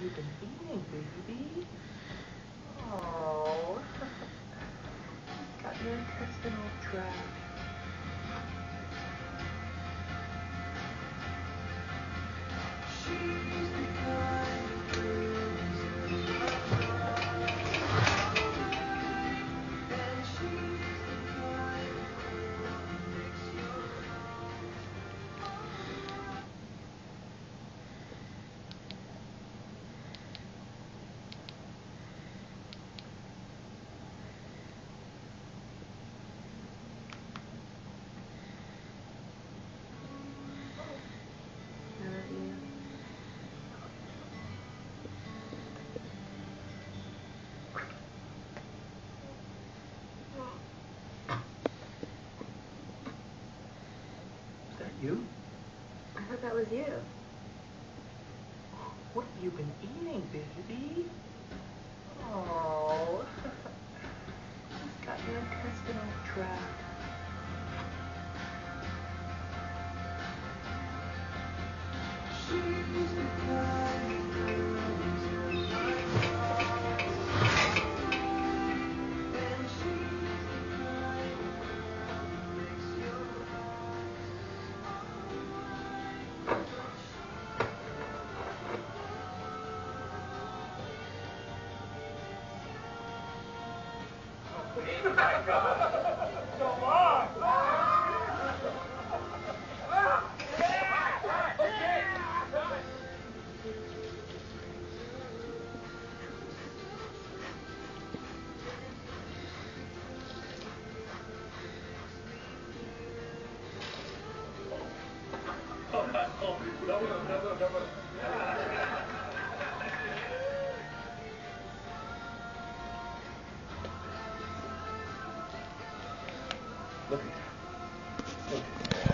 you been eating, baby? Oh, got your intestinal tract. That you? I thought that was you. What have you been eating, baby? Oh, Come on! Look at Look. Look. Look.